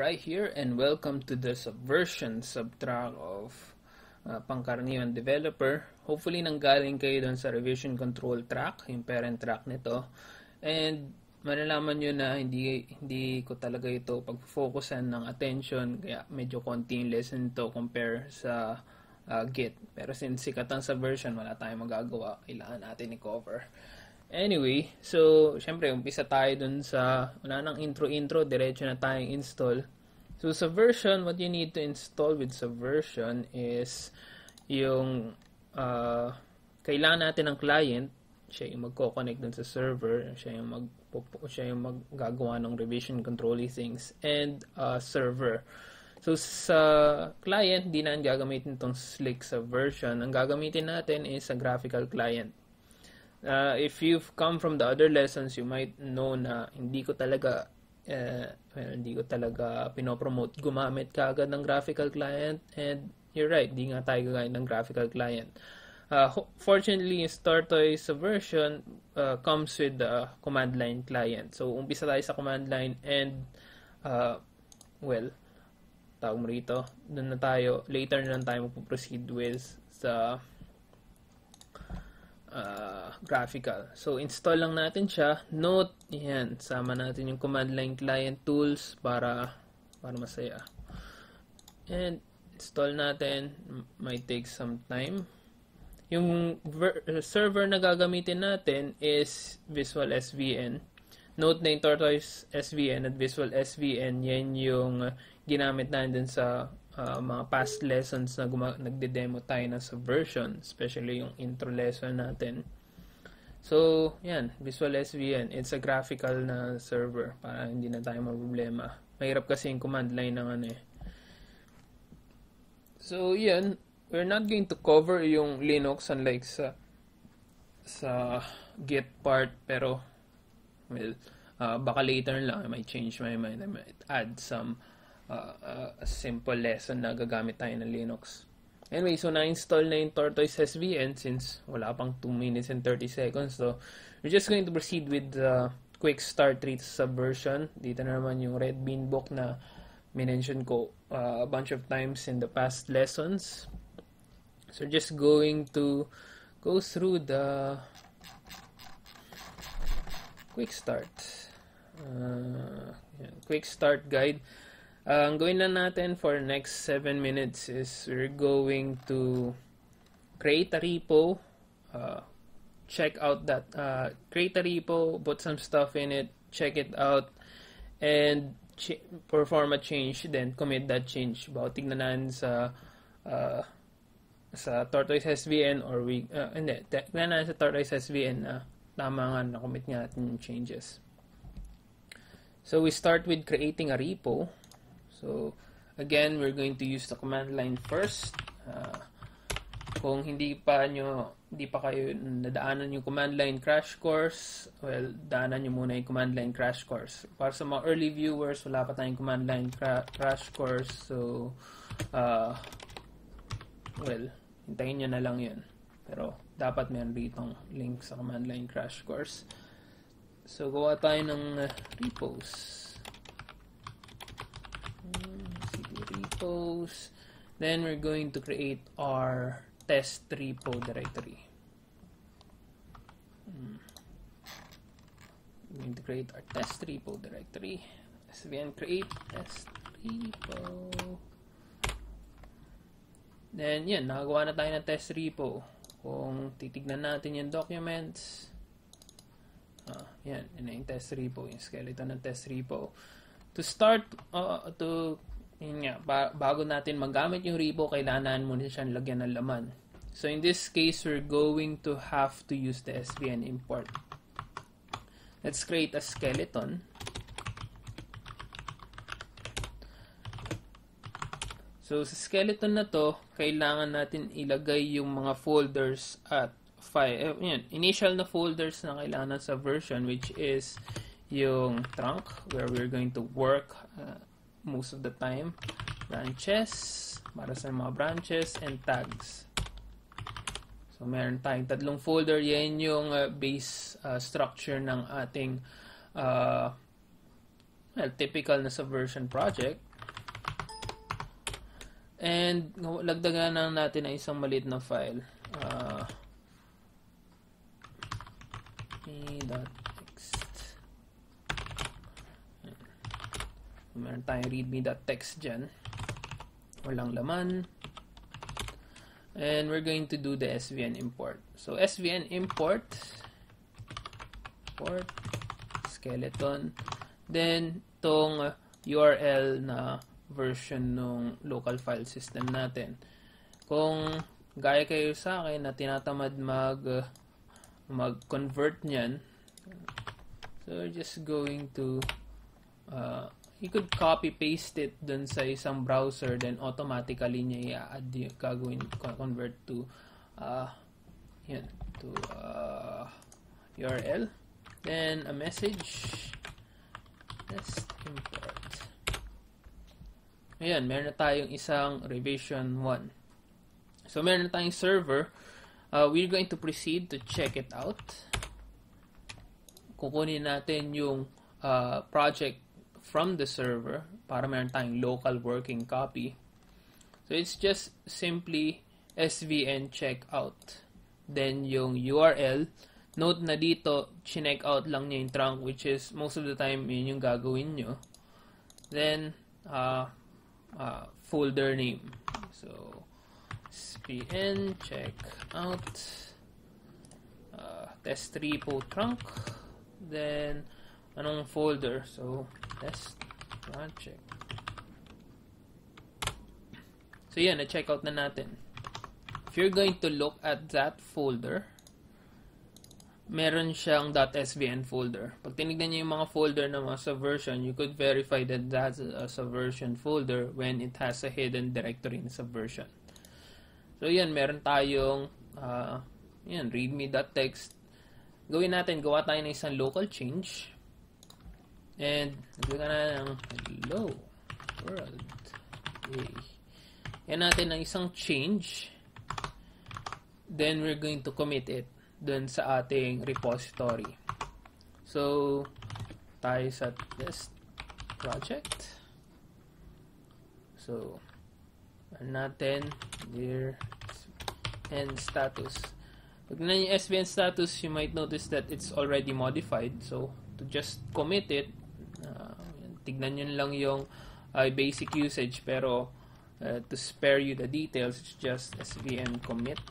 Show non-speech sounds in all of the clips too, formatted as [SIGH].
right here and welcome to the Subversion subtrack of uh, pangkaraniwan developer. Hopefully nanggaling kayo doon sa revision control track, yung parent track nito. And malalaman nyo na hindi hindi ko talaga ito pag-focusan ng attention kaya medyo konti yung lesson to compare sa uh, Git. Pero since sikat ang subversion, wala tayong magagawa. Kailangan natin i-cover. Anyway, so, syempre, umpisa tayo dun sa, wala nang intro-intro, diretso na tayong install. So, Subversion, what you need to install with Subversion is yung, uh, kailangan natin ng client, siya yung magko-connect dun sa server, siya yung mag siya yung maggagawa ng revision controlling things and uh, server. So sa client, di na gagamitin itong Slick Subversion. Ang gagamitin natin is a graphical client. Uh, if you've come from the other lessons, you might know na hindi ko talaga uh, well, hindi ko talaga pinopromote gumamit kaagad ng graphical client and you're right, di nga tayo gagawin ng graphical client. Uh, fortunately, Startoy's version uh, comes with the command line client. So, umpisa tayo sa command line and uh, well, tawag mo rito, doon na tayo, later na lang tayo magpo-proceed with sa uh, graphical. So, install lang natin siya. Note, yan, sama natin yung command line client tools para para masaya. And, install natin. Might take some time. Yung server na gagamitin natin is Visual SVN. Note na yung Tortoise SVN at Visual SVN, yan yung ginamit natin sa uh, mga past lessons na nagde-demo tayo ng subversion, especially yung intro lesson natin. So, yan, Visual SVN. It's a graphical na server para hindi na tayo problema. Mahirap kasi yung command line ng ano eh. So, yan. We're not going to cover yung Linux unlike sa sa Git part pero well, uh, baka later lang I might change my mind. I might add some uh, uh, simple lesson na gagamit tayo ng Linux. Anyway, so na-install na yung Tortoise SVN since wala pang 2 minutes and 30 seconds. So, we're just going to proceed with the quick start rate subversion. Dito na naman yung Red Bean book na minention ko uh, a bunch of times in the past lessons. So, just going to go through the quick start. Uh, quick start guide. Uh, ang gawin lang natin for next 7 minutes is we're going to create a repo, uh, check out that, uh, create a repo, put some stuff in it, check it out, and perform a change, then commit that change. Bawa tignan natin sa uh, sa Tortoise SVN or we, uh, hindi, tignan natin sa Tortoise SVN na tama nga na commit nga natin yung changes. So we start with creating a repo. So, again, we're going to use the command line first. Uh, kung hindi pa nyo, hindi pa kayo nadaanan yung command line crash course, well, daanan nyo muna yung command line crash course. Para sa mga early viewers, wala pa tayong command line cra- crash course. So, uh, well, hintayin nyo na lang yun. Pero, dapat meron ditong link sa command line crash course. So, gawa tayo ng uh, repos. Repos. Then we're going to create our test repo directory. Hmm. We're going to create our test repo directory. SVN create test repo. Then, yan, nakagawa na tayo ng test repo. Kung titignan natin yung documents, ah, yan, yan yung test repo, yung skeleton ng test repo. To start, uh, to yun nga, ba- bago natin magamit yung repo, kailangan muna siyang lagyan ng laman. So in this case, we're going to have to use the SVN import. Let's create a skeleton. So sa skeleton na to, kailangan natin ilagay yung mga folders at file. Eh, yun, initial na folders na kailangan sa version which is yung trunk where we're going to work uh, most of the time. Branches, para sa mga branches and tags. So, meron tayong tatlong folder. Yan yung uh, base uh, structure ng ating uh, well, typical na subversion project. And lagdagan lang natin ng isang maliit na file. Tayong readme.text dyan. Walang laman. And we're going to do the SVN import. So SVN import import skeleton then tong URL na version ng local file system natin. Kung gaya kayo sa akin na tinatamad mag mag-convert niyan, so we're just going to uh, you could copy paste it dun sa isang browser then automatically niya i-add yung gagawin convert to uh, yan to uh, URL then a message. Let's import. Ayan meron na tayong isang revision 1 so meron na tayong server. Uh, we're going to proceed to check it out. Kukunin natin yung uh, project from the server para meron tayong local working copy. So it's just simply svn checkout. Then yung URL, note na dito, chineck out lang niya yung trunk which is most of the time yun yung gagawin nyo. Then, uh, uh, folder name. So, svn checkout uh, test repo trunk. Then, anong folder? So, test project. So yan, na-check out na natin. If you're going to look at that folder, meron siyang .svn folder. Pag tinignan niyo yung mga folder na mga subversion, you could verify that that's a subversion folder when it has a hidden directory in subversion. So yan, meron tayong uh, yan, readme.txt. Gawin natin, gawa tayo ng isang local change And, nagka na ng hello world. Okay. Yan natin ng isang change. Then, we're going to commit it dun sa ating repository. So, tayo sa test project. So, natin, there, and status. Pag na yung SVN status, you might notice that it's already modified. So, to just commit it, tignan nyo lang yung uh, basic usage pero uh, to spare you the details it's just svn commit.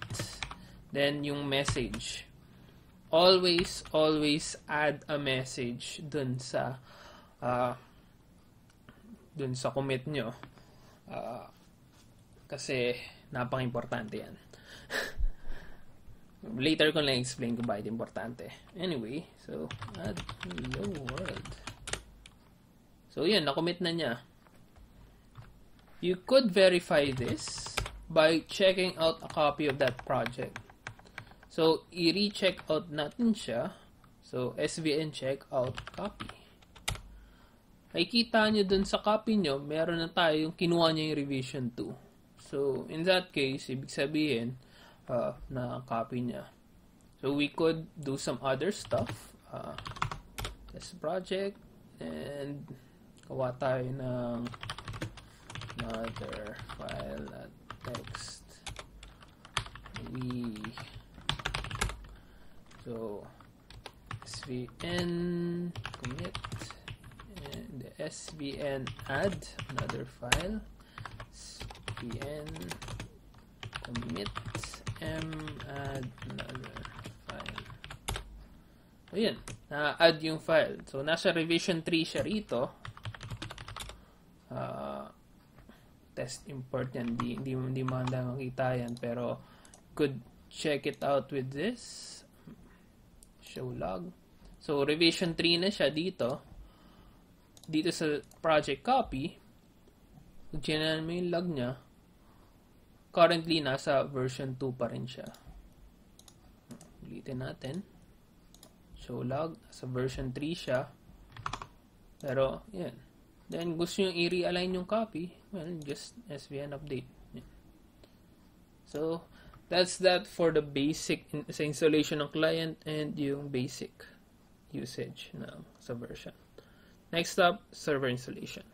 Then yung message. Always always add a message dun sa uh, dun sa commit nyo. Uh, kasi napaka-importante yan. [LAUGHS] Later ko lang explain kung bakit importante. Anyway so add hello world So, yun, nakomit na niya. You could verify this by checking out a copy of that project. So, i-recheck out natin siya. So, svn check out copy. Makikita nyo dun sa copy nyo, meron na tayo yung kinuha niya yung revision 2. So, in that case, ibig sabihin, uh, na copy niya. So, we could do some other stuff. Uh, this project, and gawa tayo ng another file at text. We so svn commit and the svn add another file. Svn commit m add another file. Ayan, na-add yung file. So, nasa revision 3 siya rito uh, test import yan. Hindi, hindi, hindi maganda makita yan. Pero, could check it out with this. Show log. So, revision 3 na siya dito. Dito sa project copy, kung chinan mo yung log niya, currently nasa version 2 pa rin siya. Ulitin natin. Show log, nasa version 3 siya. Pero, yan Then, gusto nyo i-realign yung copy, well, just SVN update. So, that's that for the basic sa installation ng client and yung basic usage ng subversion. Next up, server installation.